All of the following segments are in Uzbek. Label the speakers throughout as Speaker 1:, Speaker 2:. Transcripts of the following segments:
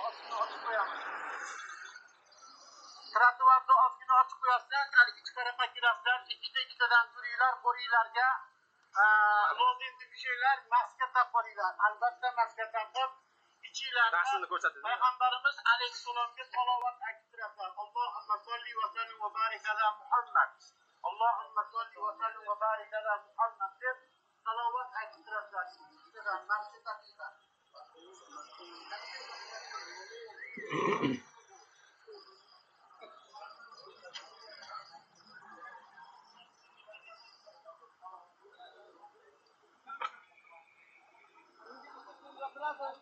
Speaker 1: ozgina ochib qo'yamiz trotuarni ozgina ochib qo'yasizlar haligi ikki tarafga kirasizlar ikkita ikkitadan turinglar qo'linglarga lozim tugishinglar maska taqib olinglar albatta maska taqib
Speaker 2: rasmni ko'rsatdi
Speaker 1: payg'ambarimiz alayhissalomga salovat aytib allohumma solli va sallim va barik ala muhammad. Allohumma solli va sallim va barik ala muhammad deb salovat aytib turasizlar ikkitadan maska taqinglar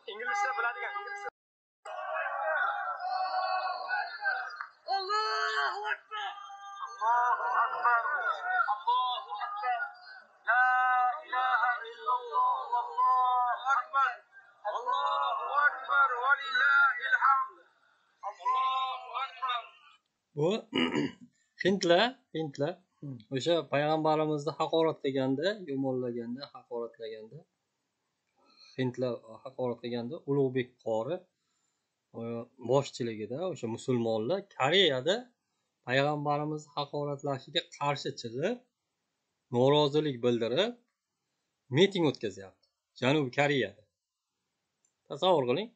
Speaker 2: İngilizce bırakın. İngilizce.
Speaker 1: Allahu Ekber. Allahu Ekber. La ilahe illallah. Allahu
Speaker 2: Ekber.
Speaker 3: Bu hindlar hindlar. O'sha payg'ambarimizni haqorat qilganda yomonlaganda haqoratlaganda. Hindlar haqorat qilganda ulug'bek qori boshchiligida o'sha musulmonlar koreyada payg'ambarimizni haqoratlashiga qarshi chiqib norozilik bildirib miting o'tkazyapti janubiy koreyada. Tasavvur qiling.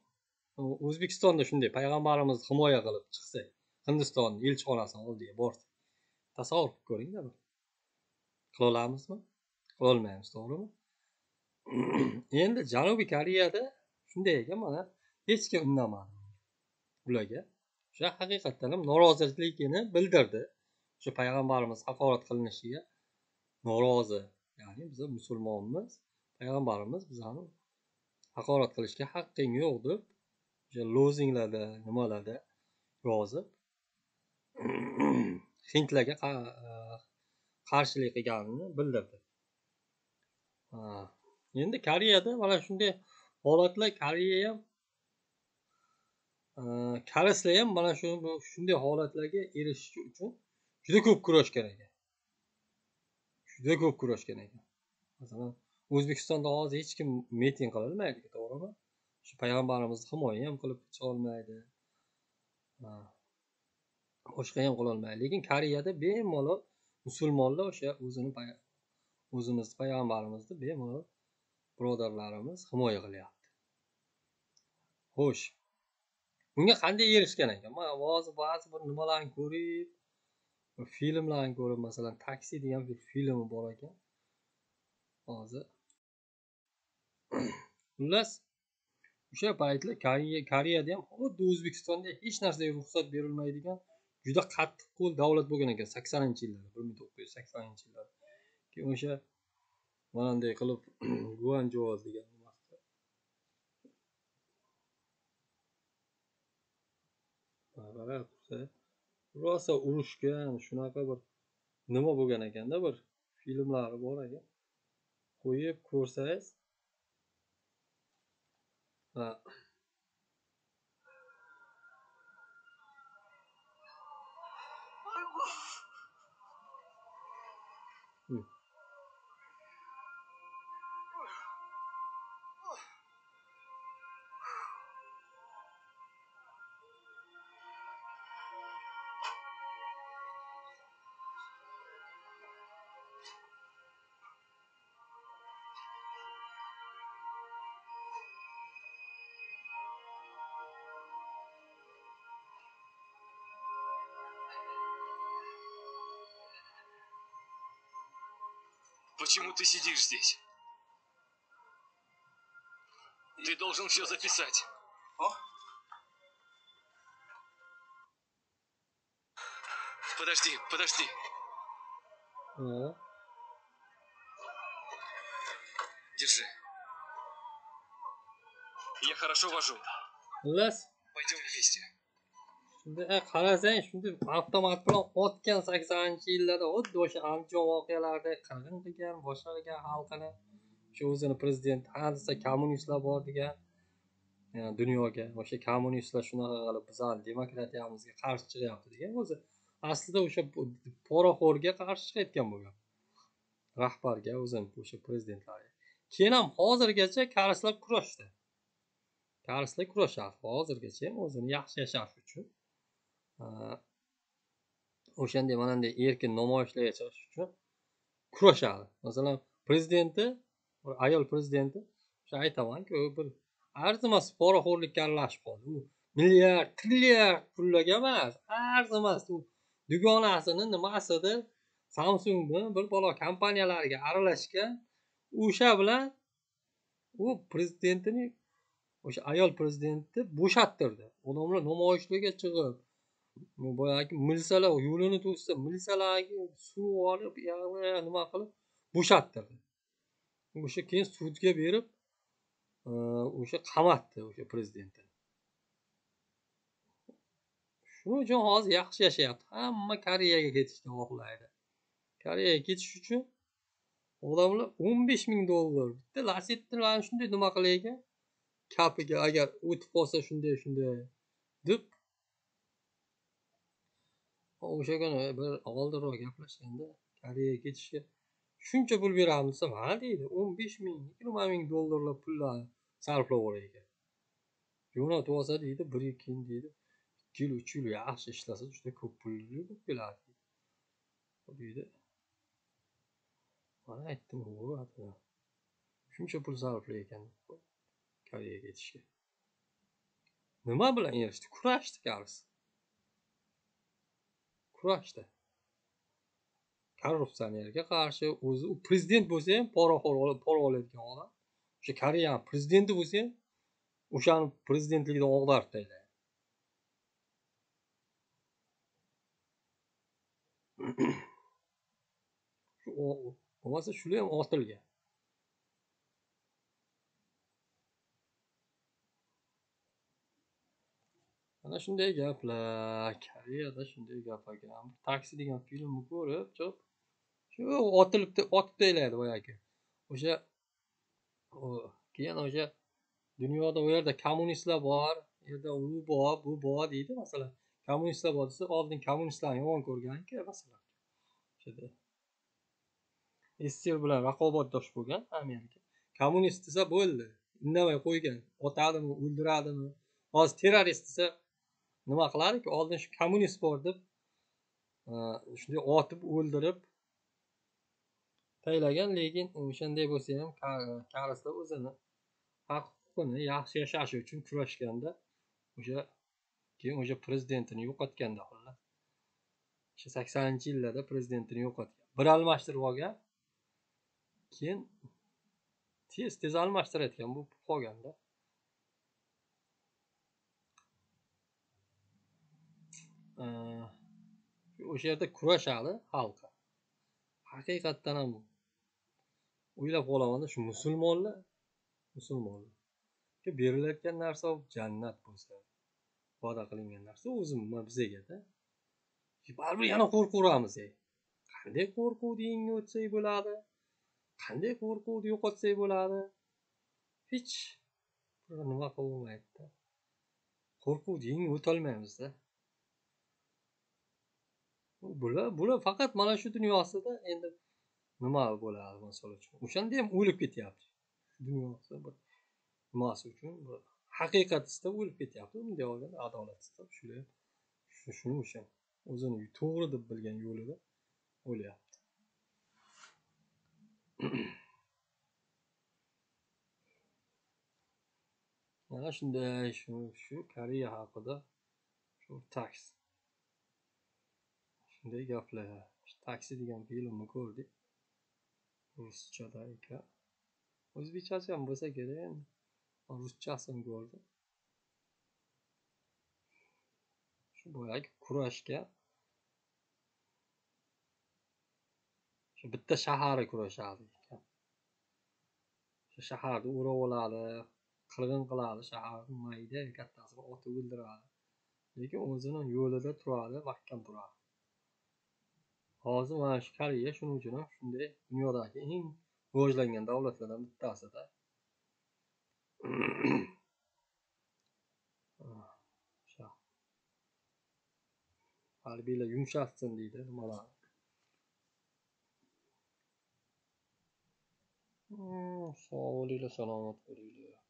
Speaker 3: O'zbekistonda shunday payg'ambarimizni himoya qilib chiqsak hindiston elchixonasini oldiga borsa tasavvur qilib ko'ringda bir. Qila olamizmi qilolmaymiz to'g'rimi? Endi janubiy koreyada shunday ekan mana hech kim indamadi. Ularga o'sha haqiqatdan ham noroziligini bildirdi. O'sha payg'ambarimiz haqorat qilinishiga norozi ya'ni biz musulmonmiz payg'ambarimiz bizani haqorat qilishga haqqing yo'q deb o'sha lozinglarda nimalarda yozib hindlarga e, qarshilik qilganini bildirdi. Endi koreyada mana shunday holatlar koreya ham e, koreyslar ham mana shu shunday holatlarga erishish uchun juda ko'p kurashgan ekan juda ko'p kurashgan ekan masalan o'zbekistonda hozir hech kim miting qilolmaydi to'g'rimi? Shu payg'ambarimizni himoya ham qilib chiqolmaydi boshqa ham qilolmaydi lekin koreyada bemalol musulmonlar o'sha o'zini o'zimizni payg'ambarimizni bemalol birodarlarimiz himoya qilyapti. Xo'sh. Bunga qanday erishgan ekan? Man hozir ba'zi bir nimalarni ko'rib bir filmlarni ko'rib masalan taksi degan bir filmi bor ekan. Hozir. Xullas o'sha paytlar koreya koreyada ham xuddi o'zbekistonda hech narsaga ruxsat berilmaydigan juda qattiq qo'l davlat bo'lgan ekan saksoninchi yillarda bir ming to'qqiz yuz saksoninchi yillarda keyin o'sha mananday qilib guanjou degan qarab tursa rosa urushgan shunaqa bir nima bo'lgan ekanda bir filmlari bor ekan. Qo'yib ko'rsangiz ha
Speaker 4: Почему ты сидишь здесь? Ты должен все записать. Подожди, подожди. Держи. Я хорошо вожу.
Speaker 3: xullas
Speaker 4: Пойдем вместе.
Speaker 3: Shunda e, qarasang shunday avtomat bilan otgan saksoninchi yillarda xuddi o'sha andijon voqealarida qirg'in qilgan boshqa qilgan xalqini shu o'zini prezidenti ha desa kommunistlar bor degan e, dunyoga o'sha kommunistlar shunaqa qilib bizani demokratiyamizga qarshi chiqyapti degan o'zi. Aslida o'sha poraxo'rga qarshi chiqayotgan bo'lgan rahbarga o'zini o'sha prezidentlarga keyin ham hozirgacha koreyslar kurashdi. Karslar kurashadi. Hozirgacha ham o'zini yaxshi yashash uchun o'shanday mananday erkin namoyishlarga chiqish uchun kurashadi masalan prezidenti ayol prezidenti o'sha aytamanku u bir arzimas poraxo'rlikka aralashib qoldi. U milliard trilliard pullarga emas arzimas u dugonasini nimasidir samsungni bir balo kompaniyalariga aralashgan o'sha bilan u prezidentini o'sha ayol prezidentni bo'shattirdi. Odamlar namoyishlarga chiqib boyagi milsalar yo'lini to'ssa milisalarga suv olib nima qilib bo'shattirdi o'sha keyin sudga berib e, o'sha qamatdi o'sha prezidentni shuning uchun hozir yaxshi yashayapti hamma koreyaga ketishni xohlaydi koreyaga ketish uchun odamlar o'n besh ming dollar bitta lasetti mana shunday nima qilay ekan kapiga agar o'tib qolsa shunday shunday deb o'sha kuni bir oldinroq gaplashganda koreyaga ketishga shuncha pul beramiz desam ha deydi o'n besh ming yigirma ming dollarlab pullar sarflab yuborar ekan. Jo'natib olsa deydi bir ikki yil deydi ikki yil uch yil yaxshi ishlasa juda ko'p pul bo'lib keladi deydi. Mana aytdim shuncha pul sarflar ekan koreyaga ketishga. Nima bilan erishdi kurashdi karisi kurashdi korrupsionerga qarshi o'zi u prezident bo'lsa ham poraxo'r olib pora oladigan odam. O'sha koreyani prezidenti bo'lsa ham o'shani prezidentlikdan og'darib tashlaydi shu bo'lmasa shular ham otilgan ana shunday gaplar koreyada shunday gap ekan taksi degan filmni ko'rib chop shu otilib otib tashlaydi boyagi o'sha keyin o'sha dunyoda u yerda kommunistlar bor u yerda u bor bu bor deydi masalan. Kommunistlar bor desa oldin kommunistlarni yomon ko'rganku masalan. O'shada sssr bilan raqobatdosh bo'lgan amerika. Kommunist desa bo'ldi indamay qo'ygan. Otadimi o'ldiradimi? Hozir terrorist desa nima qilardiku oldin shu kommunist bor deb e, shunday otib o'ldirib taylagan lekin o'shanday bo'lsa ham karislar o'zini haq huquqini yaxshi yashashi uchun kurashganda o'sha keyin o'sha prezidentini yo'qotganda xullas o'sha saksoninchi yillarda prezidentini yo'qotgan. Bir almashtirib olgan keyin tez tez almashtirayotgan bo'lib qolganda o'sha yerda kurashadi xalqi haqiqatdan ham o'ylab qolamanda shu musulmonlar musulmonlar. Berilayotgan narsa jannat bo'lsa va'da qilingan narsa o'zi bizagada baribir yana qo'rqaveramiz qanday qo'rquvni yengib o'tsak bo'ladi? Qanday qo'rquvni yo'qotsak bo'ladi? Hech nima qilib qo'rquvni yengib o'tolmaymizda. Bular bular faqat mana shu dunyosida endi nima bo'ladi misol uchun? O'shanda ham o'lib ketyapti. Dunyosi bir nimasi uchun? Bir haqiqat istab o'lib ketyapti. Bunday olganda adolat istab shular ham shuning uchun o'zini to'g'ri deb bilgan yo'lida o'lyapti. Mana shunday shu shu koreya haqida shu taks shunday gaplar. Taksi degan filmni ko'rdik. Ruschada ekan o'zbekchasi ham bo'lsa kerak endi. Ruschasini ko'rdim shu boyagi kurashga. Shu bitta shahari kurashadi ekan shu shaharni o'rab oladi qirg'in qiladi shaharni mayda kattasini otib o'ldiradi. Lekin o'zini yo'lida turadi mahkam turadi. Hozir mana shu koreya shuning uchun ham shunday dunyodagi eng rivojlangan davlatlardan bittasida ah, harbiylar yumshatsin deydi nimalarni hmm, sog' bo'linglar salomat bo'linglar.